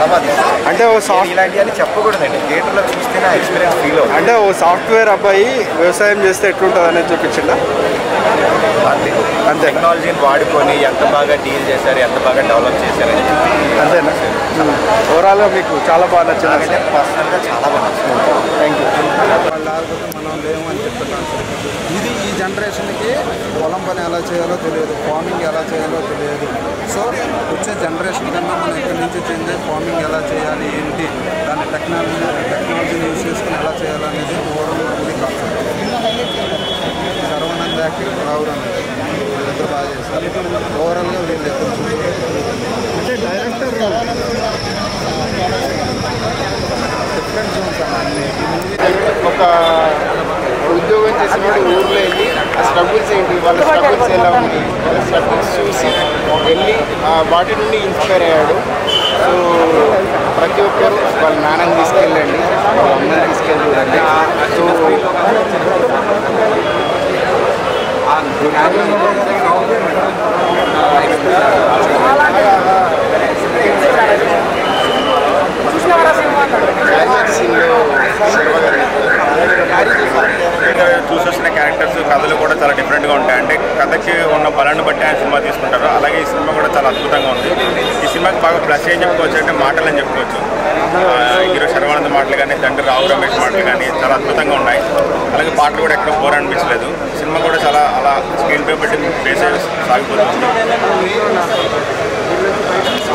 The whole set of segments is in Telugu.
బాగా తీస్తారు అంటే ఓ సాఫ్ట్ ఇలాంటివన్నీ చెప్పకూడదండి. థియేటర్లో చూస్తేనే ఎక్స్పీరియన్స్ ఫీల్ అవుతుంది. అంటే ఓ సాఫ్ట్వేర్ అబ్బాయి వ్యవసాయం చేస్తే ఎట్లుంటుంది అనేది చూపించిందా అంతేనా? టెక్నాలజీని వాడుకొని ఎంత బాగా డీల్ చేశారు ఎంత బాగా డెవలప్ చేశారని చెప్పి అంతేనా? ఓవరాల్గా మీకు చాలా బాగా నచ్చింది. పర్సనల్గా చాలా బాగా నచ్చింది. థ్యాంక్ యూ మనం లేము అని చెప్తున్నాను ఇది ఈ జనరేషన్కి పొలం పని ఎలా చేయాలో తెలియదు ఫార్మింగ్ ఎలా చేయాలో తెలియదు. సో వచ్చే జనరేషన్ కన్నా మనం నుంచి చేంజ్ ఫార్మింగ్ ఎలా చేయాలి ఏంటి దాని టెక్నాలజీ టెక్నాలజీని యూజ్ చేసుకుని ఎలా చేయాలనేది ఓవరాల్ ఇది కాన్సెప్ట్ సర్వనంద యాక్టివ్ రావుడు అనేది వీళ్ళిద్దరు బాగా చేస్తారు ఓవరాల్గా వీళ్ళిద్దరు అంటే డైరెక్టర్ డిఫరెంట్ జోన్స్ అన్న ఒక ఉద్యోగం చేసినప్పుడు ఊర్లో వెళ్ళి ఆ స్ట్రగుల్స్ ఏంటి? వాళ్ళ స్ట్రగుల్స్ ఎలా ఉంది వాళ్ళ స్ట్రగుల్స్ చూసి వెళ్ళి ఆ వాటి నుండి ఇన్స్పైర్ అయ్యాడు. సో ప్రతి ఒక్కరు వాళ్ళ నాన్నని తీసుకెళ్ళండి వాళ్ళ అమ్మని తీసుకెళ్ళండి. సో ఆ క్లైమాక్స్ సీన్లో శర్వ గారు చూసి వచ్చిన క్యారెక్టర్స్ కథలు కూడా చాలా డిఫరెంట్గా ఉంటాయి అంటే కథకి ఉన్న బలాన్ని బట్టి ఆయన సినిమా తీసుకుంటారు. అలాగే ఈ సినిమా కూడా చాలా అద్భుతంగా ఉంది. ఈ సినిమాకి బాగా ప్లస్ ఏం చెప్పుకోవచ్చు అంటే మాటలు అని చెప్పుకోవచ్చు హీరో శర్వానంద్ మాటలు కానీ తండ్రి రావు రమేష్ మాటలు కానీ చాలా అద్భుతంగా ఉన్నాయి. అలాగే పాటలు కూడా ఎక్కడ బోర్ అనిపించలేదు. సినిమా కూడా చాలా అలా స్క్రీన్ పే పెట్టి బేస్ సాగిపోతుంది.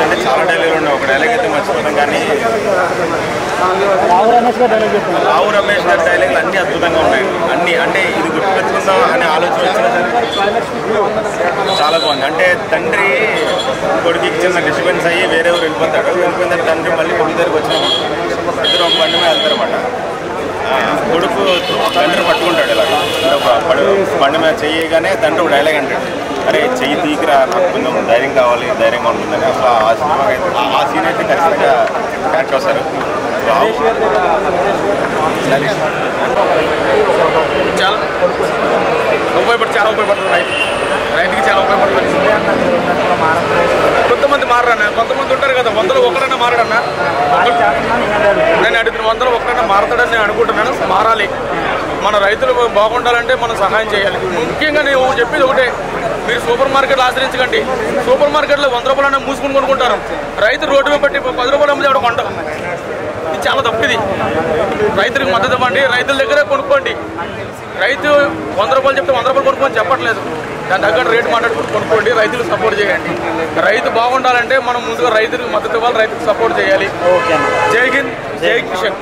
అంటే చాలా డైలాగులు ఉన్నాయి. ఒక డైలాగ్ అయితే మర్చిపోతాం కానీ రావు రమేష్ గారి డైలాగ్లు అన్ని అద్భుతంగా ఉన్నాయి. అన్ని అంటే ఇది గుర్తుపెట్టుకుందాం అనే ఆలోచన వచ్చిన చాలా బాగుంది. అంటే తండ్రి కొడుకుకి చిన్న డిస్టర్బెన్స్ అయ్యి వేరే ఊరు వెళ్ళిపోతాడు వెళ్ళిపోయిన తండ్రి మళ్ళీ కొడుకు దగ్గరికి వచ్చినప్పుడు ఇద్దరు ఒక బండి మీద వెళ్తారనమాట కొడుకు తండ్రి పట్టుకుంటాడు ఇలా ఒక బండి మీద చెయ్యగానే తండ్రి ఒక డైలాగ్ అంటాడు. అరే చెయ్యి తీకిరా నాకు కొంచెం ధైర్యం కావాలి ధైర్యంగా ఉంటుందని. అసలు ఆ సినిమా ఆ- సీన్ అయితే ఖచ్చితంగా క్యారెక్టర్ వస్తారు చాలా ఉపయోగపడి చాలా ఉపయోగపడుతుంది రైతు రైతుకి చాలా ఉపయోగపడుతుంది కొంతమంది మారన్నా కొంతమంది ఉంటారు కదా వందలు ఒకరన్నా మారడన్నా. నేను అడుగుతున్న వందలు ఒకరన్నా మారతాడని నేను అనుకుంటున్నాను మారాలి. మన రైతులు బాగుండాలంటే మనం సహాయం చేయాలి. ముఖ్యంగా నేను చెప్పేది ఒకటే మీరు సూపర్ మార్కెట్లు ఆశ్రయించకండి. సూపర్ మార్కెట్లో వంద రూపాయలన్నా మూసుకుని కొనుక్కుంటారు. రైతు రోడ్డు మీద పెట్టి పది రూపాయలు రైతులకు మద్దతు ఇవ్వండి రైతుల దగ్గరే కొనుక్కోండి. రైతు వంద రూపాయలు చెప్తే వంద రూపాయలు కొనుక్కోని చెప్పట్లేదు. దాని దగ్గర రేటు మాట్లాడుకుని కొనుక్కోండి రైతులు సపోర్ట్ చేయండి. రైతు బాగుండాలంటే మనం ముందుగా రైతులకు మద్దతు ఇవ్వాలి రైతుకు సపోర్ట్ చేయాలి. జై హింద్ జై కిషన్